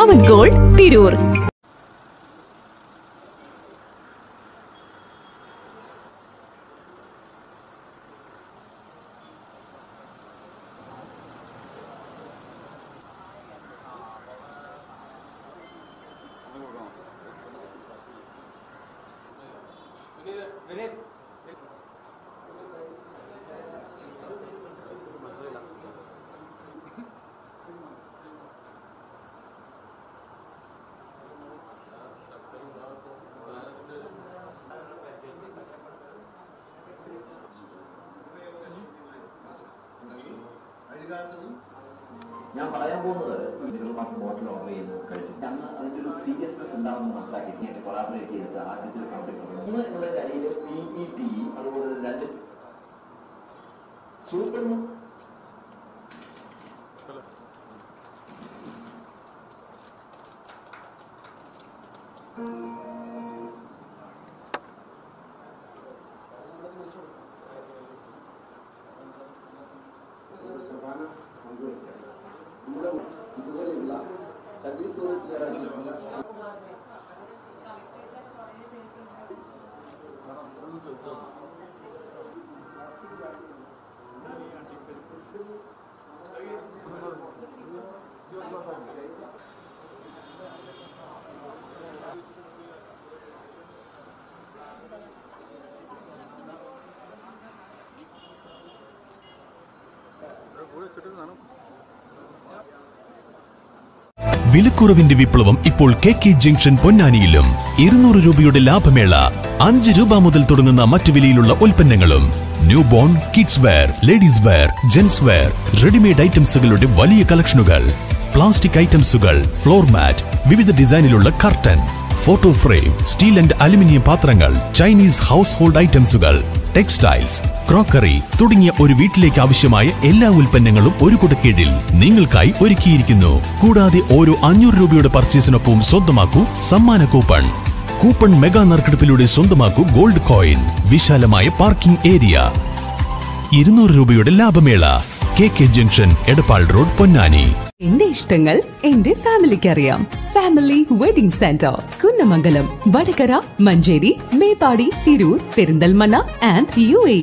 പവൻ gold Tirur ഞാൻ പറയാൻ പോകുന്നത് നിങ്ങൾ മാത്രം ബോട്ടിൽ ഓർഡർ ചെയ്ത് കഴിച്ചിട്ട് അന്ന് അതിന്റെ ഒരു സീരിയസ്നെസ് ഉണ്ടാവുമെന്ന് മനസ്സിലാക്കി. എന്റെ കൊളാബറേറ്റ് ചെയ്തിട്ട് ആദ്യത്തെ ഒരു കമ്പനി ഒന്ന് നിങ്ങളുടെ അടിയിൽ പി ഇ ടി അതുപോലെ രണ്ട് സൂപ്പർ വിലക്കുറവിന്റെ വിപ്ലവം ഇപ്പോൾ കെ കെ ജംഗ്ഷൻ പൊന്നാനിയിലും ഇരുന്നൂറ് രൂപയുടെ ലാഭമേള അഞ്ച് രൂപ മുതൽ തുടങ്ങുന്ന മറ്റു വിലയിലുള്ള ഉൽപ്പന്നങ്ങളും new born kids wear ladies wear gents wear readymade ഐറ്റംസുകളുടെ വലിയ കളക്ഷനുകൾ. പ്ലാസ്റ്റിക് ഐറ്റംസുകൾ ഫ്ലോർ മാറ്റ് വിവിധ ഡിസൈനിലുള്ള curtain photo frame steel and aluminium പാത്രങ്ങൾ ചൈനീസ് ഹൗസ് ഹോൾഡ് ഐറ്റംസുകൾ. ടെക്സ്റ്റൈൽസ് ക്രോക്കറി തുടങ്ങിയ ഒരു വീട്ടിലേക്ക് ആവശ്യമായ എല്ലാ ഉൽപ്പന്നങ്ങളും ഒരു കുടക്കീഴിൽ നിങ്ങൾക്കായി ഒരുക്കിയിരിക്കുന്നു. കൂടാതെ ഓരോ അഞ്ഞൂറ് രൂപയുടെ പർച്ചേസിനൊപ്പം സ്വന്തമാക്കൂ സമ്മാന കൂപ്പൺ. കൂപ്പൺ മെഗാ നറുക്കെടുപ്പിലൂടെ സ്വന്തമാക്കൂ ഗോൾഡ് കോയിൻ. വിശാലമായ പാർക്കിംഗ് ഏരിയ. ഇരുന്നൂറ് രൂപയുടെ ലാഭമേള. K K junction Edappal road Ponnani. എന്റെ ഇഷ്ടങ്ങൾ എന്റെ ഫാമിലിക്ക് അറിയാം family wedding centre Kunnamangalam Vadakara Manjeri Meppadi Tirur Perinthalmanna and U A